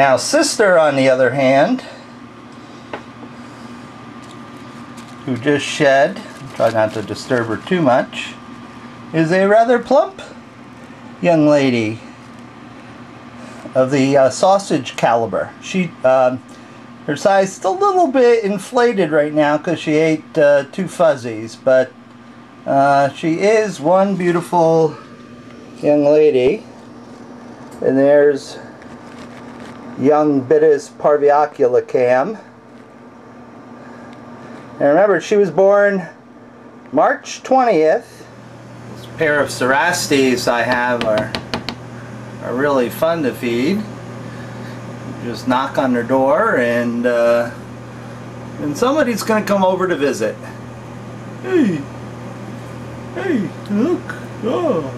Now sister on the other hand, who just shed, try not to disturb her too much, is a rather plump young lady of the uh, sausage caliber. She, um, her size is a little bit inflated right now because she ate uh, two fuzzies, but uh, she is one beautiful young lady. And there's young Bitis parviocula cam. And remember, she was born March 20th. This pair of Cerastes I have are, are really fun to feed. Just knock on their door and, uh, and somebody's going to come over to visit. Hey, hey, look, oh.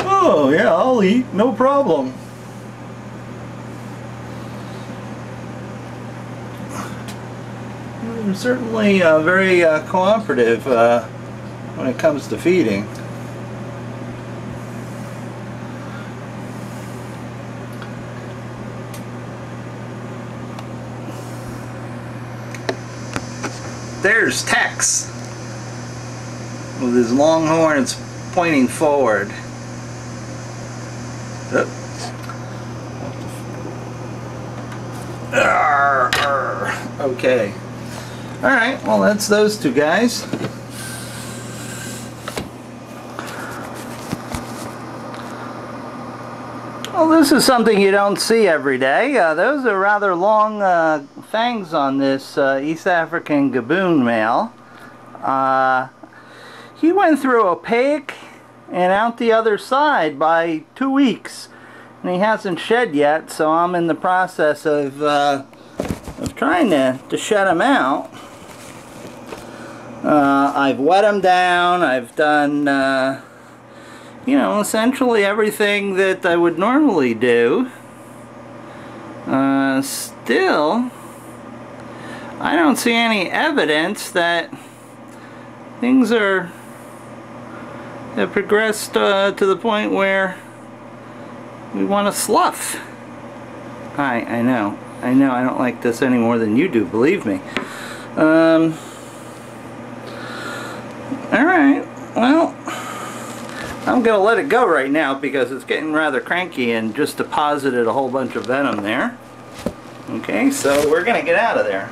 Oh, yeah, I'll eat, no problem. Certainly uh, very uh, cooperative uh, when it comes to feeding. There's Tex with his long horns pointing forward. Okay. Alright, well that's those two guys. Well, this is something you don't see every day. Uh, those are rather long uh, fangs on this uh, East African Gaboon male. Uh, he went through pig and out the other side by two weeks. And he hasn't shed yet, so I'm in the process of, uh, of trying to, to shed him out. Uh, I've wet them down, I've done, uh, you know, essentially everything that I would normally do. Uh, still, I don't see any evidence that things are have progressed uh, to the point where we want to slough. Hi, I know. I know I don't like this any more than you do, believe me. Um, Alright, well, I'm going to let it go right now because it's getting rather cranky and just deposited a whole bunch of venom there. Okay, so we're going to get out of there.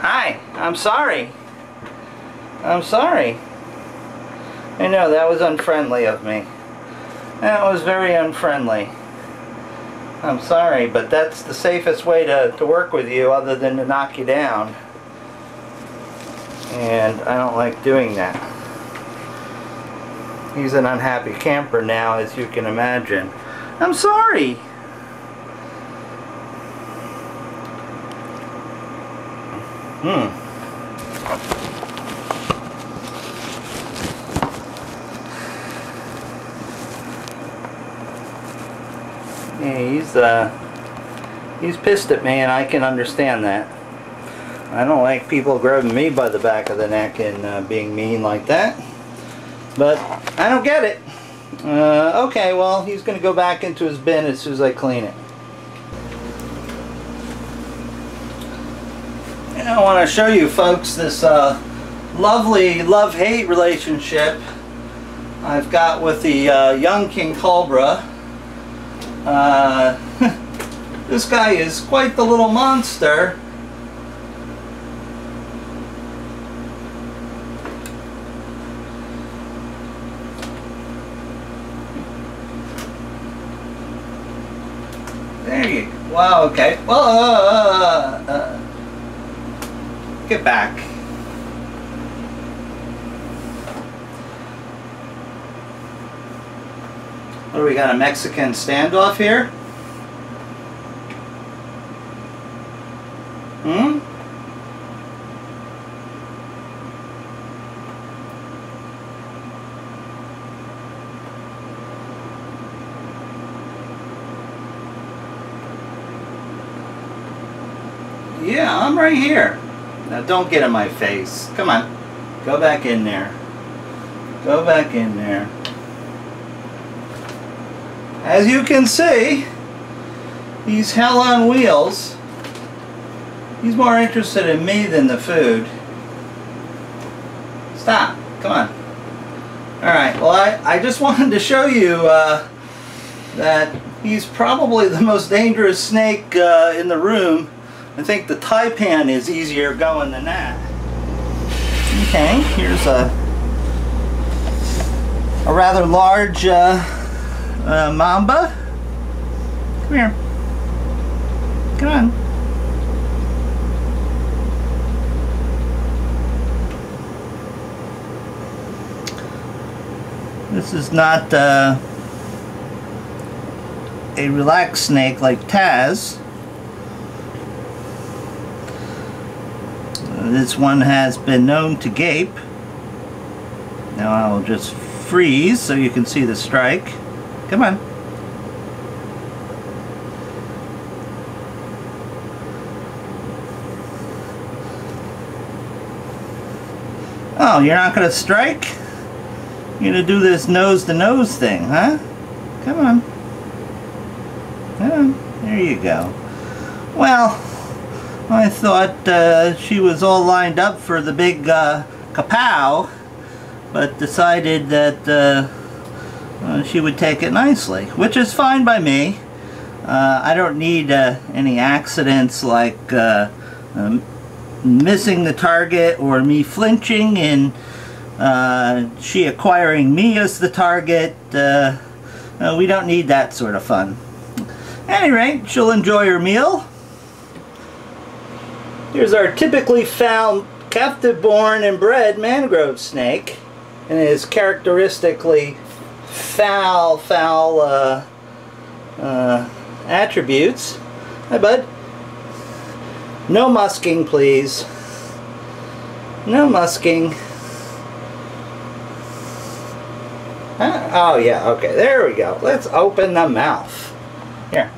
Hi, I'm sorry. I'm sorry. I know, that was unfriendly of me. That was very unfriendly. I'm sorry, but that's the safest way to, to work with you other than to knock you down. And I don't like doing that. He's an unhappy camper now, as you can imagine. I'm sorry. Hmm. Yeah, he's uh, he's pissed at me, and I can understand that. I don't like people grabbing me by the back of the neck and uh, being mean like that. But I don't get it. Uh, okay, well, he's going to go back into his bin as soon as I clean it. And I want to show you folks this uh, lovely love-hate relationship I've got with the uh, young King Cobra. Uh, this guy is quite the little monster. There you go. Wow, okay. Well, uh, uh, uh, get back. What do we got, a Mexican standoff here? Hmm? Yeah, I'm right here. Now don't get in my face. Come on. Go back in there. Go back in there. As you can see, He's hell on wheels. He's more interested in me than the food. Stop. Come on. Alright, well I, I just wanted to show you uh, that he's probably the most dangerous snake uh, in the room. I think the taipan is easier going than that. Okay, here's a, a rather large uh, uh mamba. Come here. Come on. This is not uh, a relaxed snake like Taz. This one has been known to gape. Now I'll just freeze so you can see the strike. Come on. Oh, you're not going to strike? You're going to do this nose-to-nose -nose thing, huh? Come on. Come on. There you go. Well, I thought uh, she was all lined up for the big uh, kapow, but decided that uh, uh she would take it nicely, which is fine by me. Uh, I don't need uh, any accidents like um, missing the target or me flinching and she acquiring me as the target. We don't need that sort of fun. At any rate, she'll enjoy her meal. Here's our typically found captive born and bred mangrove snake and his characteristically foul, foul uh, uh, attributes. Hi, bud. No musking, please. No musking. Huh? Oh, yeah, okay, there we go. Let's open the mouth. Here.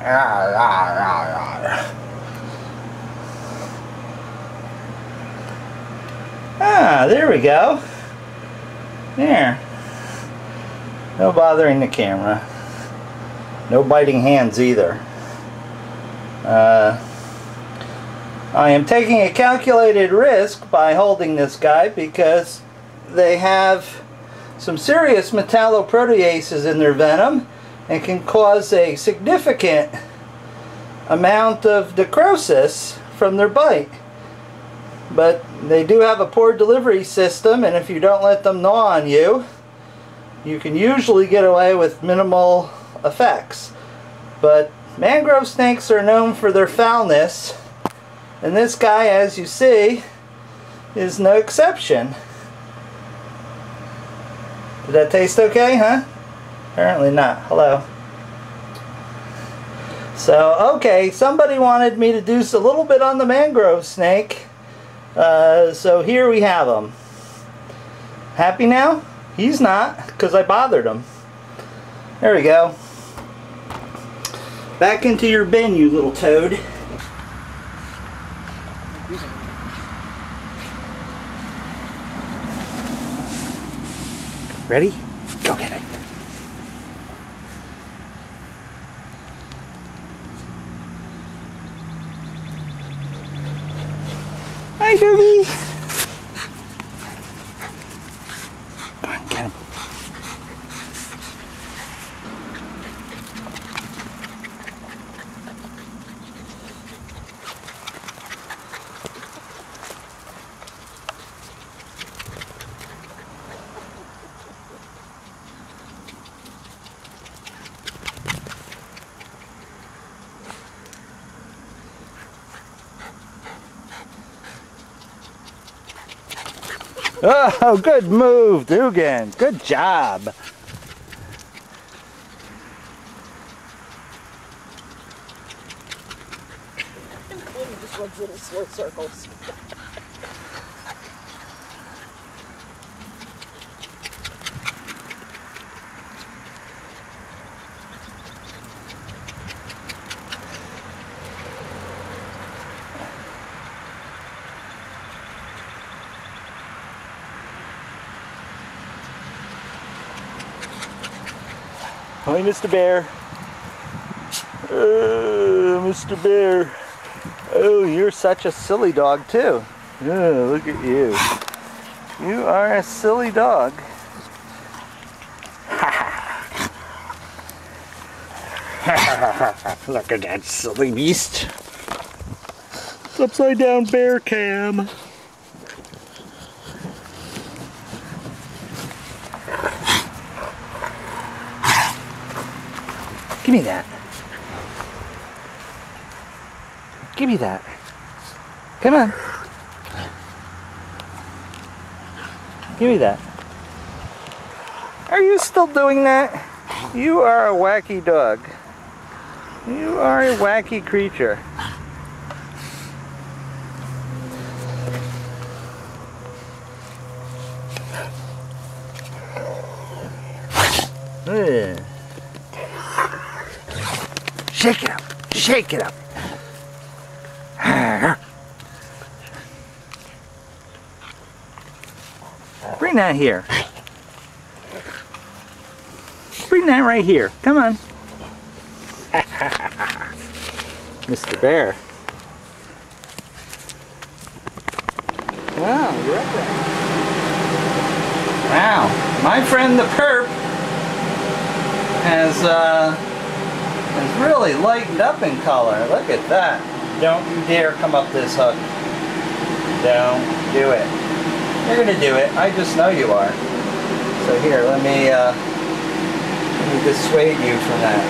Ah, there we go. There. No bothering the camera. No biting hands either. Uh, I am taking a calculated risk by holding this guy because they have some serious metalloproteases in their venom and can cause a significant amount of necrosis from their bite. But they do have a poor delivery system and if you don't let them gnaw on you, you can usually get away with minimal effects. But mangrove snakes are known for their foulness and this guy, as you see, is no exception. Did that taste okay, huh? Apparently not. Hello. So, okay, somebody wanted me to do a little bit on the mangrove snake. Uh, so here we have him. Happy now? He's not, because I bothered him. There we go. Back into your bin, you little toad. Ready? Hi, baby. Oh, good move, Dugan. Good job. just runs little circles. Hi, Mr. Bear. Uh, Mr. Bear. Oh, you're such a silly dog too. Oh, look at you. You are a silly dog. look at that silly beast. It's upside down bear cam. Give me that. Give me that. Come on. Give me that. Are you still doing that? You are a wacky dog. You are a wacky creature. Ugh. Shake it up. Shake it up. Bring that here. Bring that right here. Come on. Mr. Bear. Wow, you're up there. Wow, my friend the perp has uh, has really lightened up in color. Look at that. Don't you dare come up this hook. Don't do it. You're gonna do it. I just know you are. So here, let me uh, let me dissuade you from that.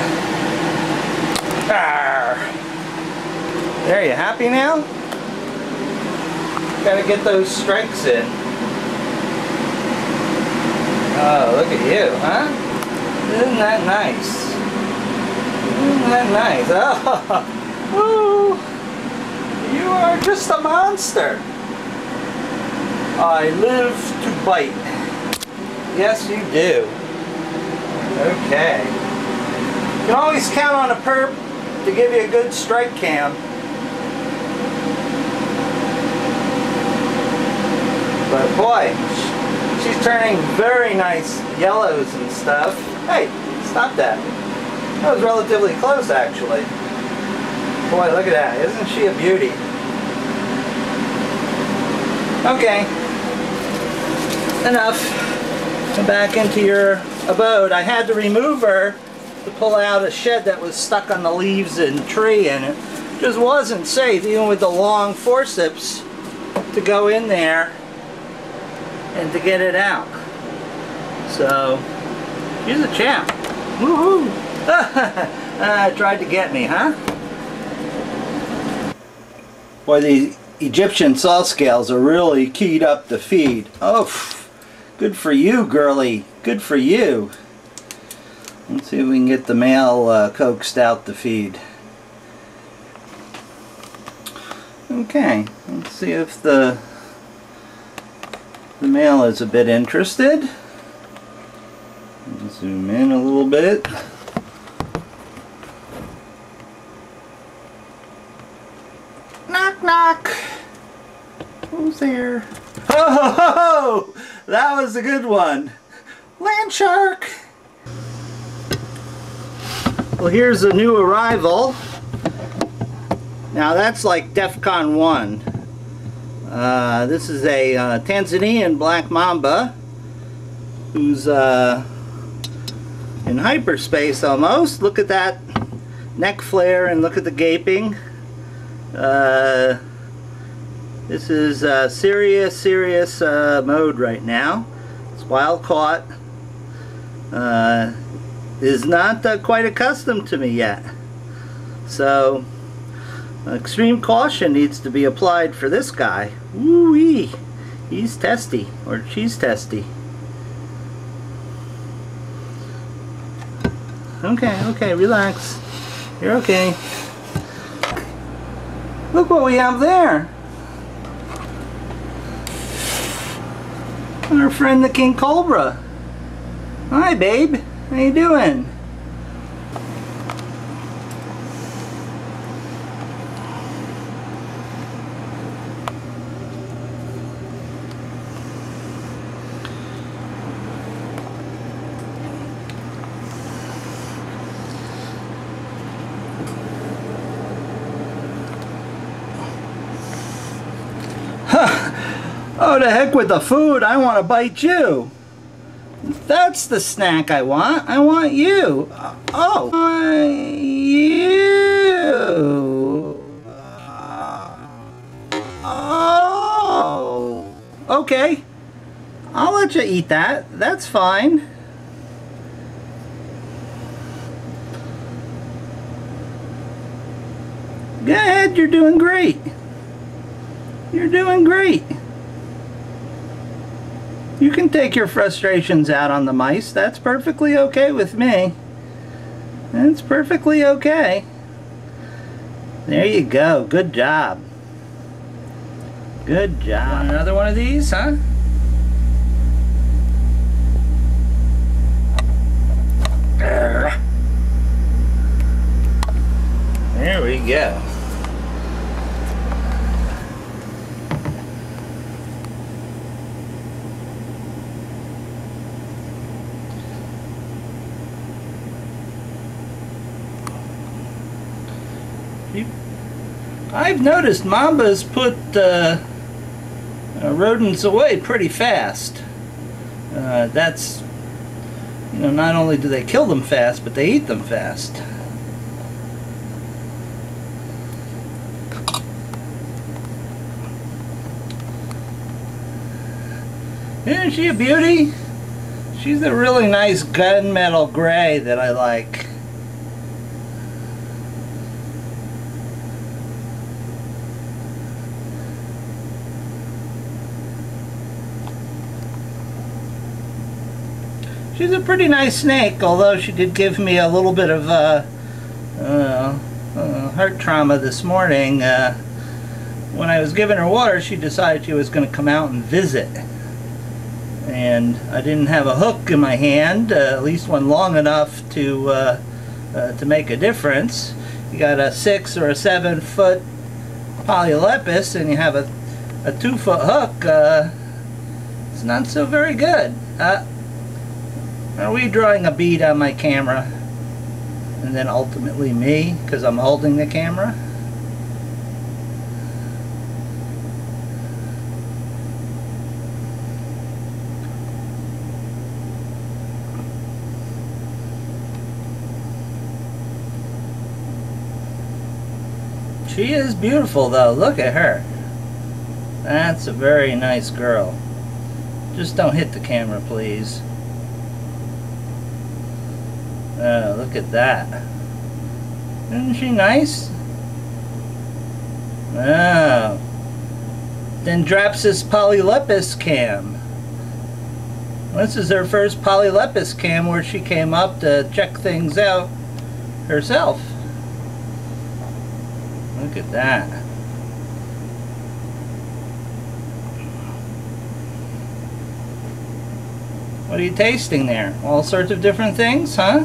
Arr. There, you happy now? Gotta get those strikes in. Oh, look at you, huh? Isn't that nice? That nice? Oh! You are just a monster. I live to bite. Yes, you do. Okay. You can always count on a perp to give you a good strike cam. But boy, she's turning very nice yellows and stuff. Hey, stop that. That was relatively close actually. Boy, look at that. Isn't she a beauty? Okay. Enough. Back into your abode. I had to remove her to pull out a shed that was stuck on the leaves and tree and it just wasn't safe even with the long forceps to go in there and to get it out. So, she's a champ. Woohoo! uh, tried to get me, huh? Boy, these Egyptian saw scales are really keyed up to feed. Oh, good for you, girly. Good for you. Let's see if we can get the male uh, coaxed out to feed. Okay, let's see if the the male is a bit interested. Zoom in a little bit. Knock knock. Who's there? Oh, ho, ho, ho. that was a good one. Land shark. Well, here's a new arrival. Now that's like DEFCON 1. Uh, this is a uh, Tanzanian black mamba who's uh, in hyperspace almost. Look at that neck flare and look at the gaping. Uh, this is uh, serious, serious uh, mode right now. It's wild caught. is not quite accustomed to me yet. So Extreme caution needs to be applied for this guy. Woo-wee! He's testy, or she's testy. Okay, okay, relax. You're okay. Look what we have there. Our friend the King Cobra. Hi, babe. How you doing? Oh, to heck with the food. I want to bite you. That's the snack I want. I want you. Uh, oh. You. Uh, oh. Okay. I'll let you eat that. That's fine. Go ahead, you're doing great. You're doing great. You can take your frustrations out on the mice. That's perfectly okay with me. That's perfectly okay. There you go. Good job. Good job. Want another one of these, huh? There we go. I've noticed mambas put uh, uh, rodents away pretty fast. Uh, that's, you know, not only do they kill them fast, but they eat them fast. Isn't she a beauty? She's a really nice gunmetal gray that I like. She's a pretty nice snake, although she did give me a little bit of uh, uh, uh, heart trauma this morning. Uh, when I was giving her water, she decided she was going to come out and visit. And I didn't have a hook in my hand, uh, at least one long enough to uh, to make a difference. You got a six or a seven foot polylepis, and you have a, a two foot hook. it's not so very good. Are we drawing a bead on my camera? And then ultimately me, because I'm holding the camera? She is beautiful though, look at her. That's a very nice girl. Just don't hit the camera please. Oh, look at that. Isn't she nice? Oh. Dendroaspis polylepis cam. This is her first polylepis cam where she came up to check things out herself. Look at that. What are you tasting there? All sorts of different things, huh?